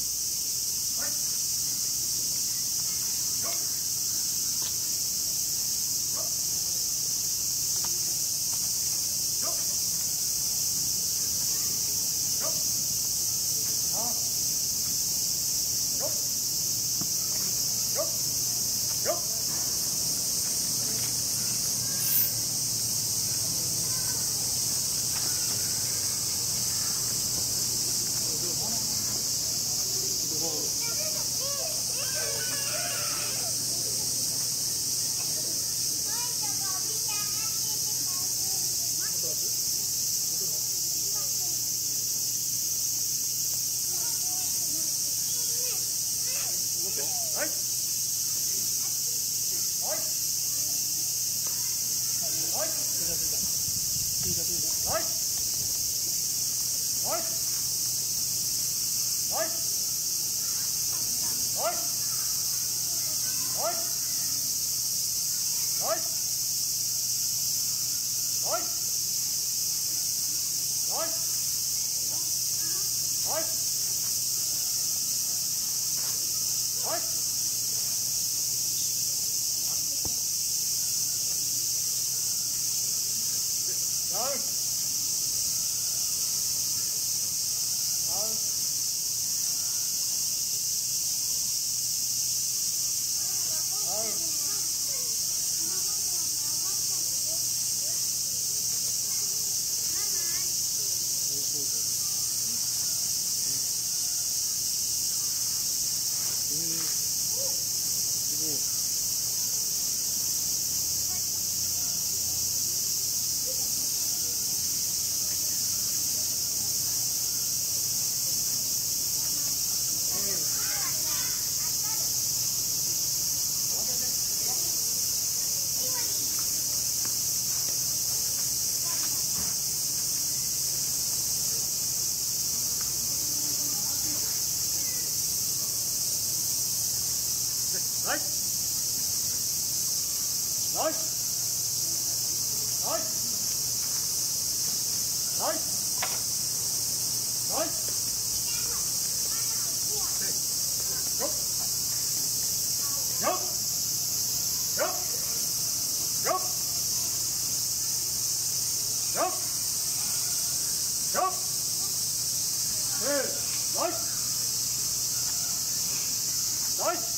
you Nice. đấy đấy đấy đấy đấy Go. Go. Go. Go. Go. Go. Hey, nice. Nice.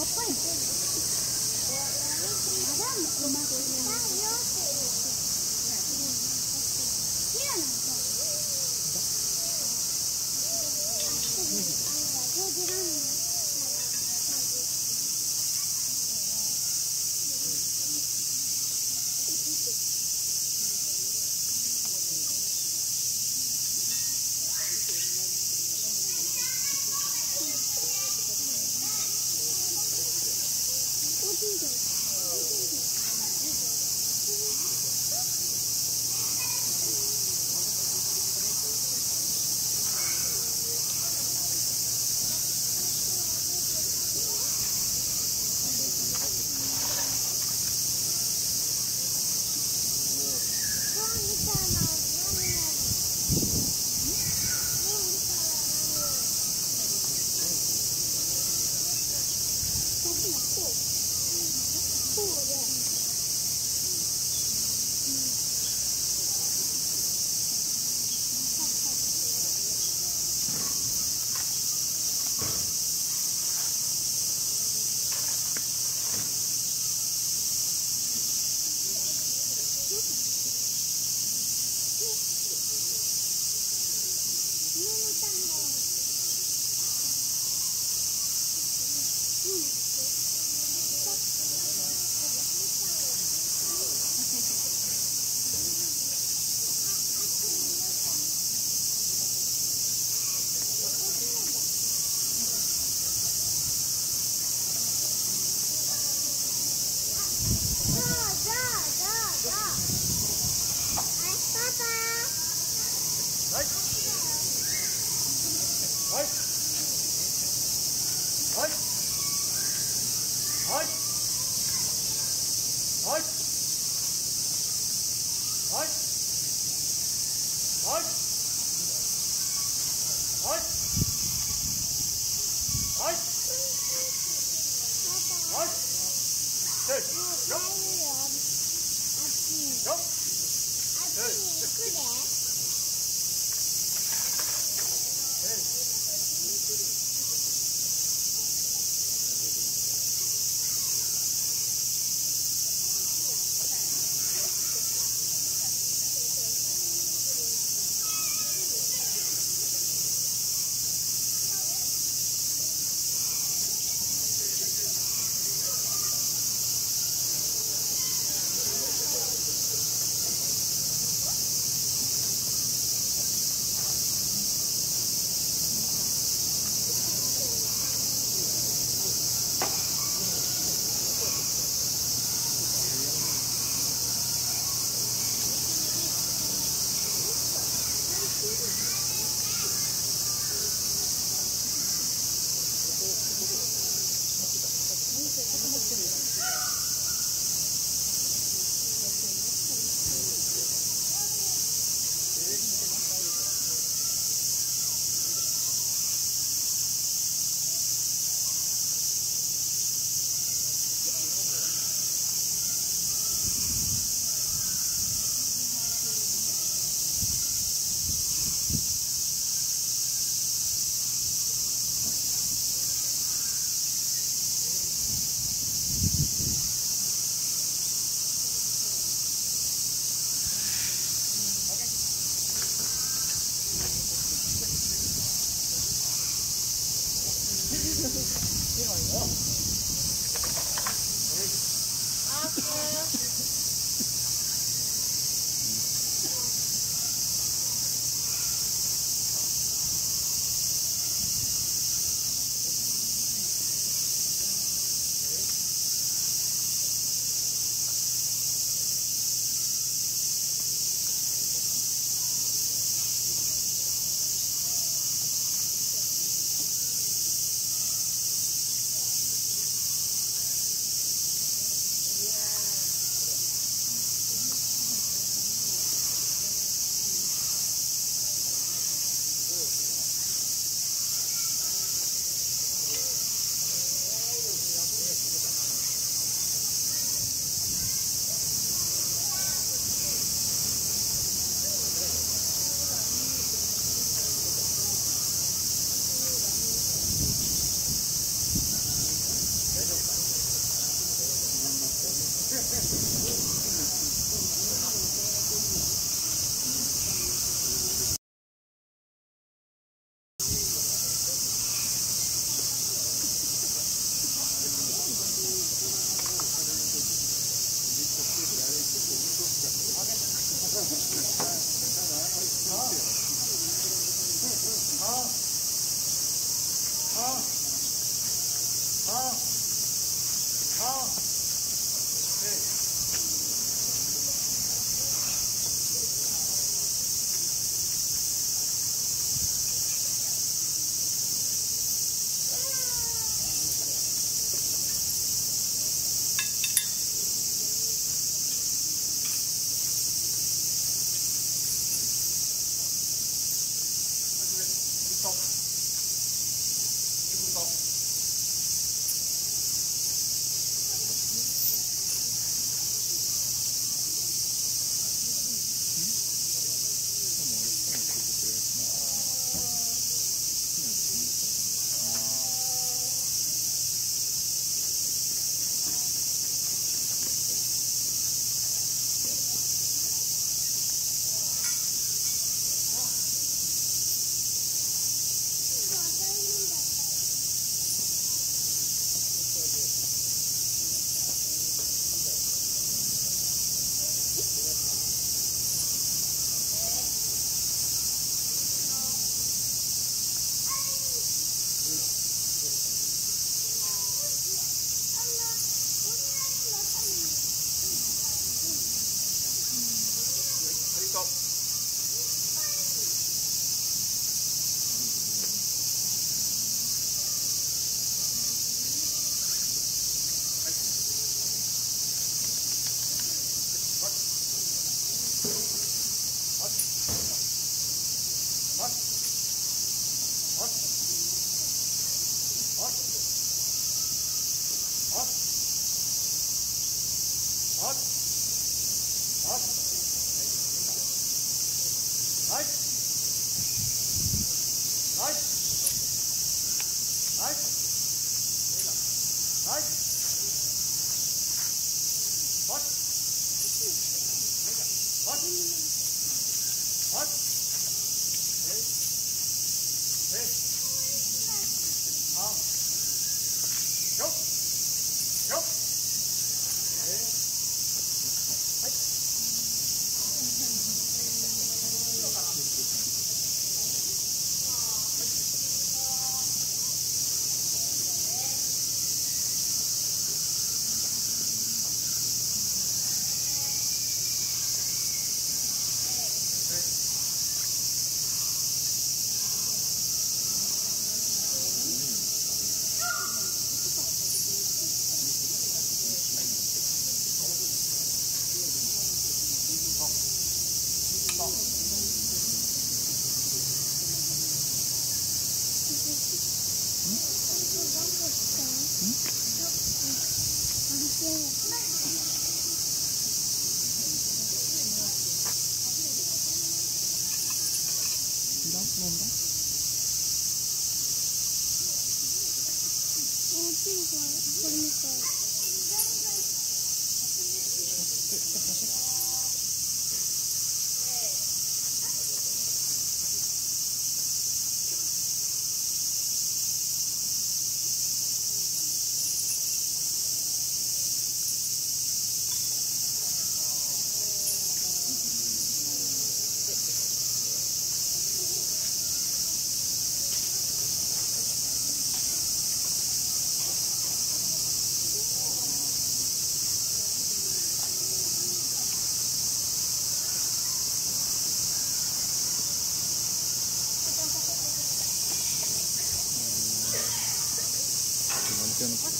あっぱれ。Nope. Nope. Nope. Oh. Hey. あちゃんなんちゃ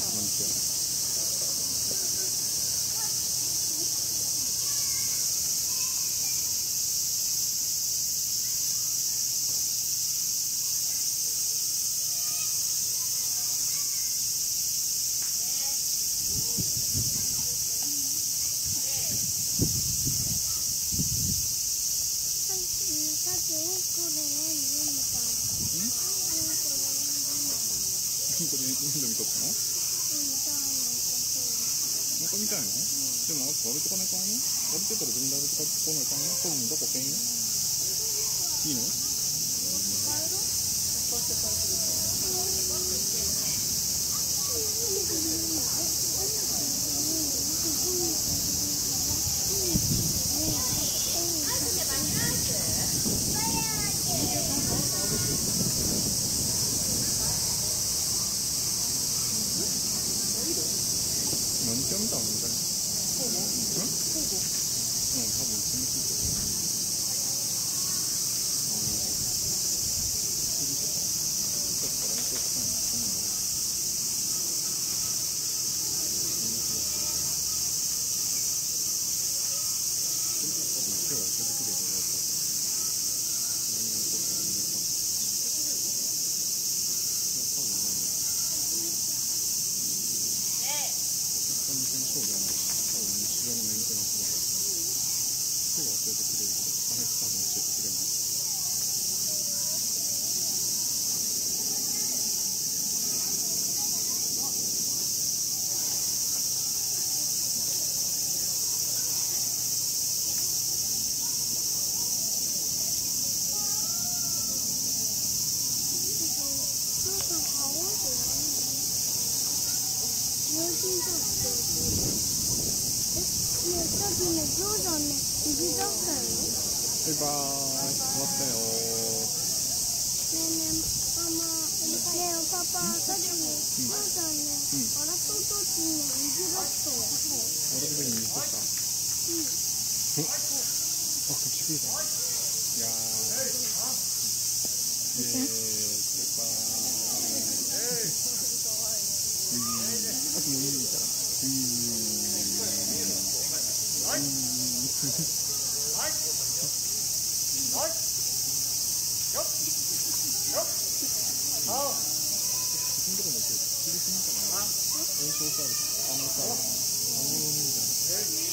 ピンクでインド見とったの？また見たいの、うんでもあ歩いてかないかんよ。歩いてたら自分で歩いてこないかんよ。多分どこけんよ。いいの何ちゃん見たのみたいなうんうん多分うちも聞いてるあの釣りとかだから練習したいのそんなのあるそれで多分今日は教えてくれるよ多分何をこうやるのかいや多分ねこんにちはそうじゃないし、多分日常のメンテナンスだから。今日は教えてくれるけど、あれ多分教えてくれない。バイバーイ。終わったよ。ね。えパパ、さっきね、お母さんね、あらととちに水だった。俺の上に水取ったおあ、こっち来るか。いやー。イェーイ。バイバーイ。ウィー。あともういいから。ウィー。ウィー。そのとこも行って、釣りすぎかな。演奏さ、あのさ、あのさ、あの海じゃん。